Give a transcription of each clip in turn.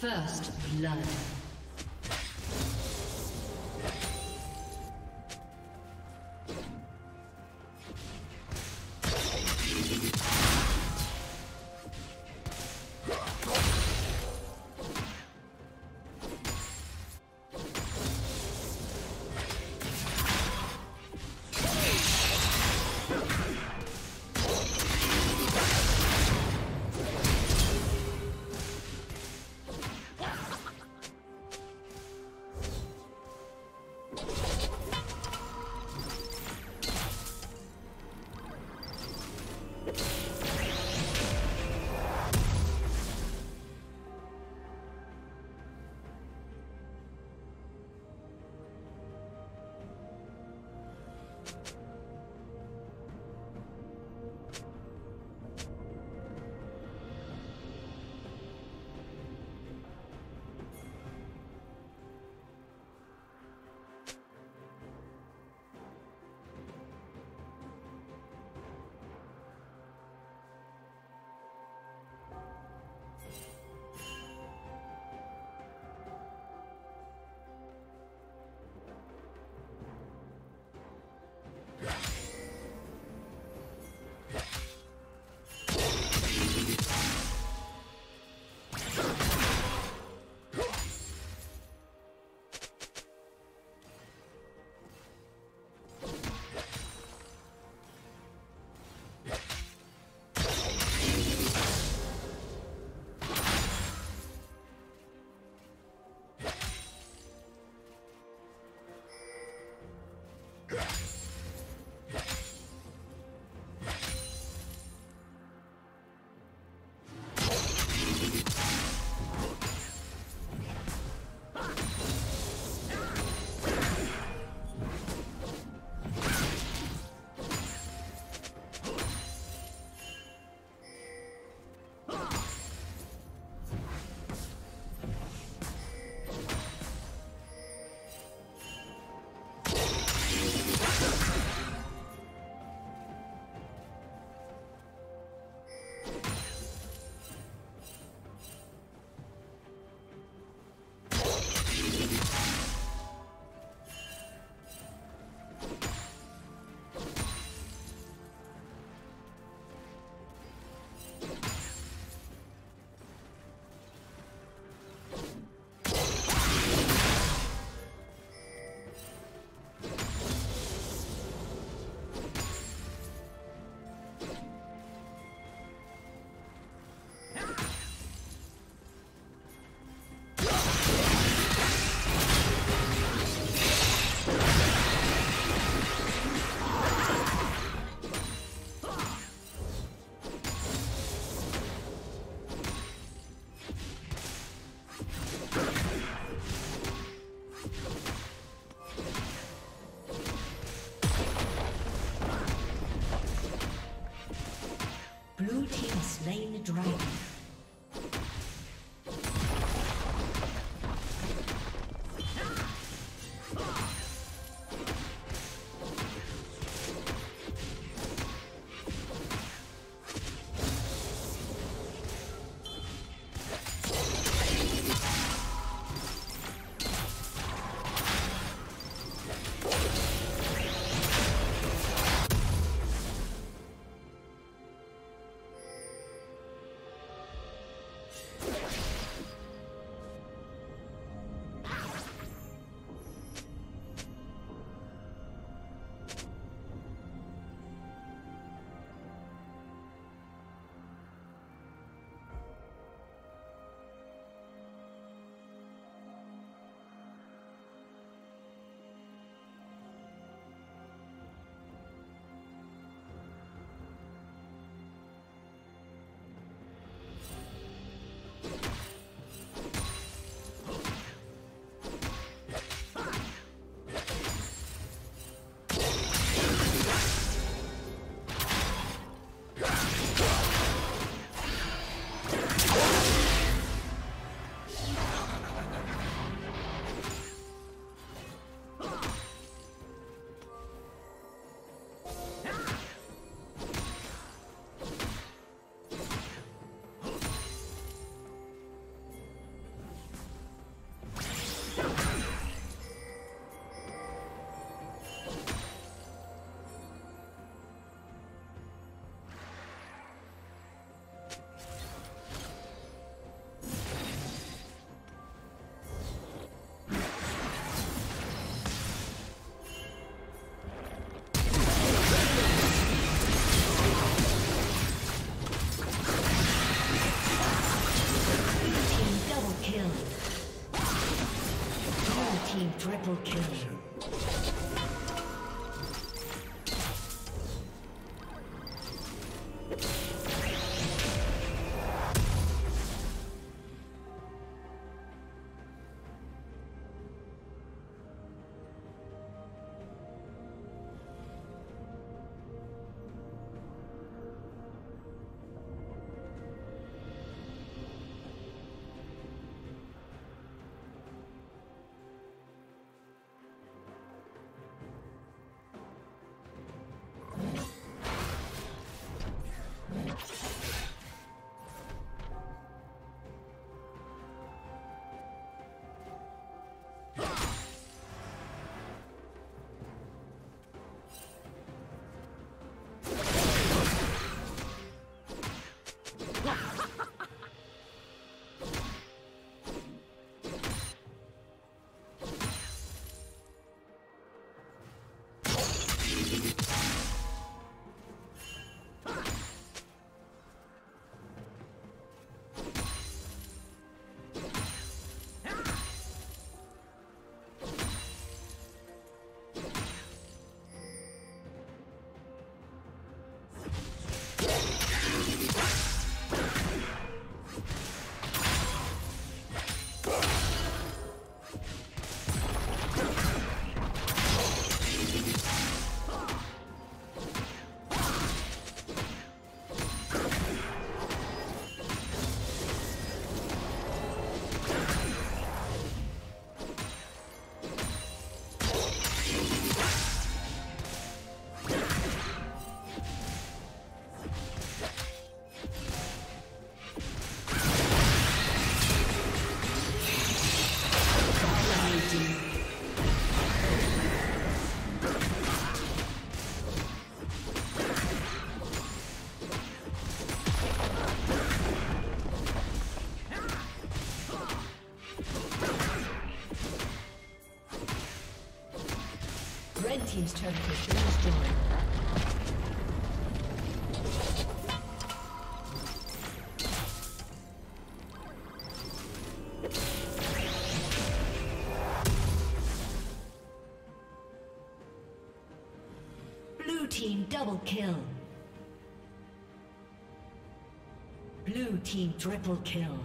First blood. Team's turret has been destroyed. Blue team double kill. Blue team triple kill.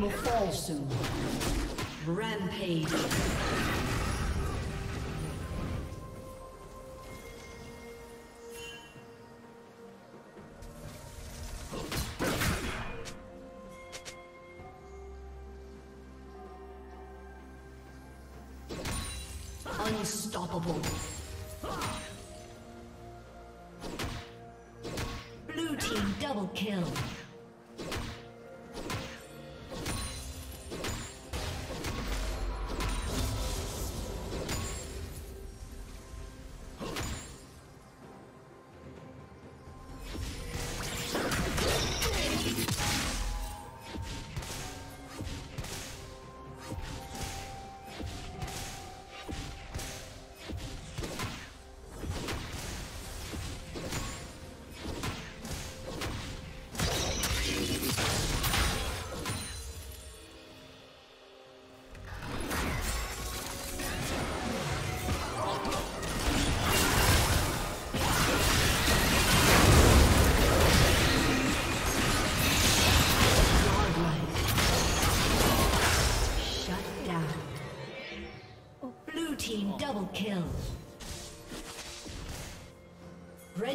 Will fall soon. Rampage.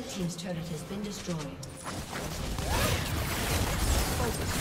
Team's turret has been destroyed. Red